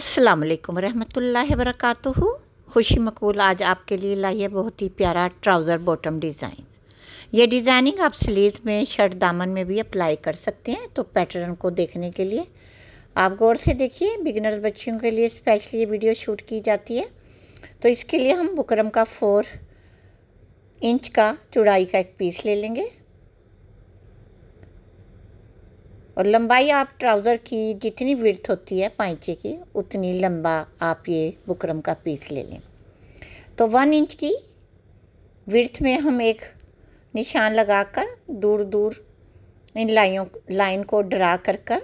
अस्सलाम वालेकुम रहमतुल्लाहि वबरकातुहू खुशी मकबूल, आज आपके लिए लाई है बहुत ही प्यारा ट्राउज़र बॉटम डिज़ाइन ये डिज़ाइनिंग आप स्लीव्स में शर्ट दामन में भी अप्लाई कर सकते हैं तो पैटर्न को देखने के लिए। आप गौर से देखिए बिगनर बच्चियों के लिए स्पेशली ये वीडियो शूट की जाती है। तो इसके लिए हम बुकरम का फोर इंच का चौड़ाई का एक पीस ले लेंगे। और लंबाई आप ट्राउज़र की जितनी विर्थ होती है पाइचे की, उतनी लंबा आप ये बुकरम का पीस ले लें। तो वन इंच की विर्थ में हम एक निशान लगाकर दूर दूर इन लाइनों, लाइन को ड्रा कर कर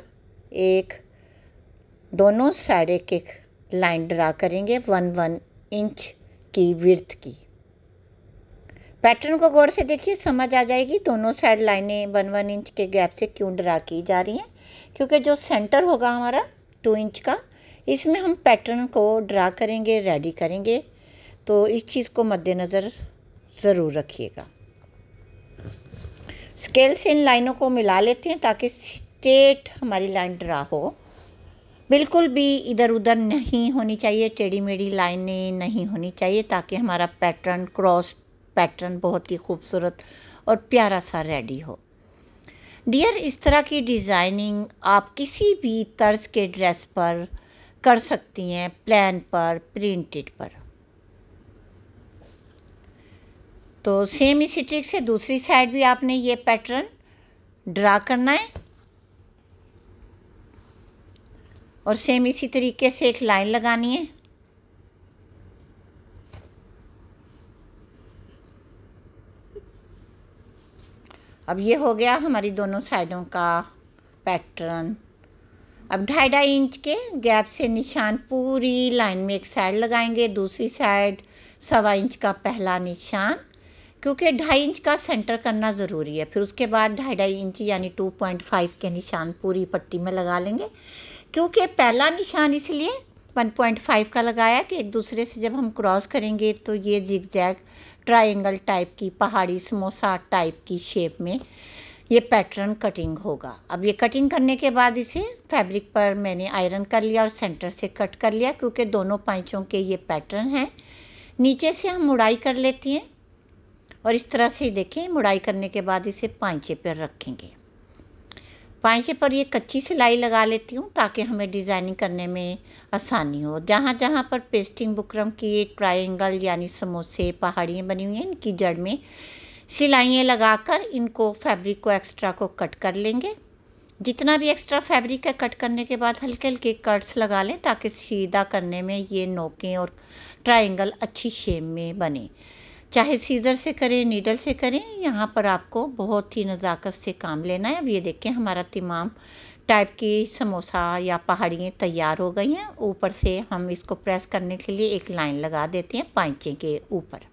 एक दोनों साइड एक एक लाइन ड्रा करेंगे वन वन इंच की विर्थ की। पैटर्न को गौर से देखिए, समझ आ जाएगी। दोनों साइड लाइनें वन वन इंच के गैप से क्यों ड्रा की जा रही हैं? क्योंकि जो सेंटर होगा हमारा टू इंच का, इसमें हम पैटर्न को ड्रा करेंगे, रेडी करेंगे। तो इस चीज़ को मद्देनज़र ज़रूर रखिएगा। स्केल से इन लाइनों को मिला लेते हैं ताकि स्ट्रेट हमारी लाइन ड्रा हो। बिल्कुल भी इधर उधर नहीं होनी चाहिए टेढ़ी मेढ़ी लाइनें नहीं होनी चाहिए ताकि हमारा पैटर्न क्रॉस पैटर्न बहुत ही खूबसूरत और प्यारा सा रेडी हो। डियर, इस तरह की डिज़ाइनिंग आप किसी भी तर्ज के ड्रेस पर कर सकती हैं, प्लान पर, प्रिंटेड पर। तो सेम इसी ट्रिक से दूसरी साइड भी आपने ये पैटर्न ड्रा करना है। और सेम इसी तरीके से एक लाइन लगानी है। अब ये हो गया हमारी दोनों साइडों का पैटर्न। अब ढाई ढाई इंच के गैप से निशान पूरी लाइन में एक साइड लगाएँगे, दूसरी साइड सवा इंच का पहला निशान, क्योंकि ढाई इंच का सेंटर करना ज़रूरी है। फिर उसके बाद ढाई ढाई इंच यानी टू पॉइंट फाइव के निशान पूरी पट्टी में लगा लेंगे, क्योंकि पहला निशान इसलिए वन पॉइंट फाइव का लगाया कि एक दूसरे से जब हम क्रॉस करेंगे तो ये जिग जैग ट्रायंगल टाइप की, पहाड़ी समोसा टाइप की शेप में ये पैटर्न कटिंग होगा। अब ये कटिंग करने के बाद इसे फैब्रिक पर मैंने आयरन कर लिया और सेंटर से कट कर लिया क्योंकि दोनों पैंचों के ये पैटर्न हैं। नीचे से हम मुड़ाई कर लेती हैं और इस तरह से देखें, मुड़ाई करने के बाद इसे पैंचे पर रखेंगे। पाँचे पर ये कच्ची सिलाई लगा लेती हूँ ताकि हमें डिज़ाइनिंग करने में आसानी हो। जहाँ जहाँ पर पेस्टिंग, बुकरम की ये ट्राइंगल यानी समोसे, पहाड़ियाँ बनी हुई हैं, इनकी जड़ में सिलाइयाँ लगाकर इनको फैब्रिक को एक्स्ट्रा को कट कर लेंगे। जितना भी एक्स्ट्रा फैब्रिक है कट करने के बाद हल्के हल्के कट्स लगा लें ताकि सीधा करने में ये नोकें और ट्राइंगल अच्छी शेप में बने। चाहे सीज़र से करें, नीडल से करें, यहाँ पर आपको बहुत ही नज़ाकत से काम लेना है। अब ये देखें, हमारा तमाम टाइप की समोसा या पहाड़ियाँ तैयार हो गई हैं। ऊपर से हम इसको प्रेस करने के लिए एक लाइन लगा देते हैं पाइचे के ऊपर।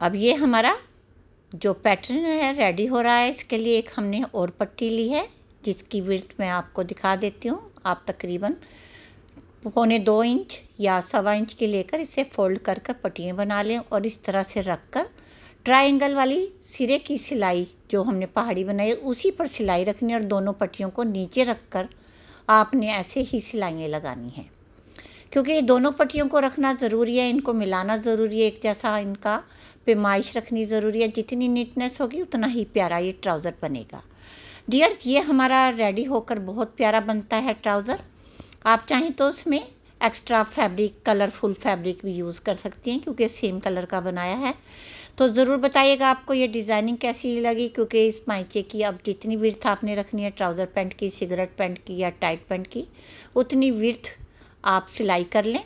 अब ये हमारा जो पैटर्न है, रेडी हो रहा है। इसके लिए एक हमने और पट्टी ली है, जिसकी विर्थ मैं आपको दिखा देती हूँ। आप तकरीबन पौने दो इंच या सवा इंच के लेकर इसे फोल्ड कर कर पट्टियाँ बना लें और इस तरह से रख कर ट्राइंगल वाली सिरे की सिलाई जो हमने पहाड़ी बनाई, उसी पर सिलाई रखनी और दोनों पट्टियों को नीचे रख कर आपने ऐसे ही सिलाइयाँ लगानी हैं। क्योंकि ये दोनों पट्टियों को रखना ज़रूरी है, इनको मिलाना ज़रूरी है, एक जैसा इनका पेमाइश रखनी ज़रूरी है। जितनी नीटनेस होगी, उतना ही प्यारा ये ट्राउज़र बनेगा। डियर, ये हमारा रेडी होकर बहुत प्यारा बनता है ट्राउज़र। आप चाहें तो उसमें एक्स्ट्रा फैब्रिक कलरफुल फैब्रिक भी यूज़ कर सकती हैं, क्योंकि सेम कलर का बनाया है। तो ज़रूर बताइएगा आपको ये डिज़ाइनिंग कैसी लगी, क्योंकि इस पाइचे की अब जितनी विर्थ आपने रखनी है ट्राउज़र पैंट की सिगरेट पैंट की या टाइट पैंट की, उतनी विर्थ आप सिलाई कर लें।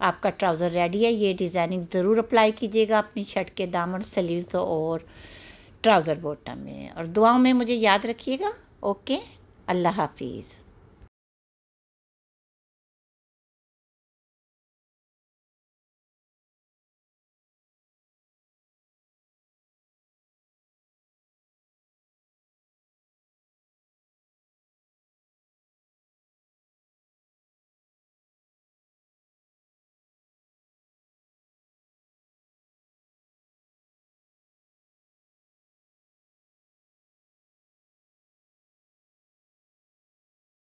आपका ट्राउज़र रेडी है, ये डिज़ाइनिंग ज़रूर अप्लाई कीजिएगा अपनी शर्ट के दामन सलीव्स और ट्राउज़र बॉटम में। और दुआओं में मुझे याद रखिएगा। ओके अल्लाह हाफिज़।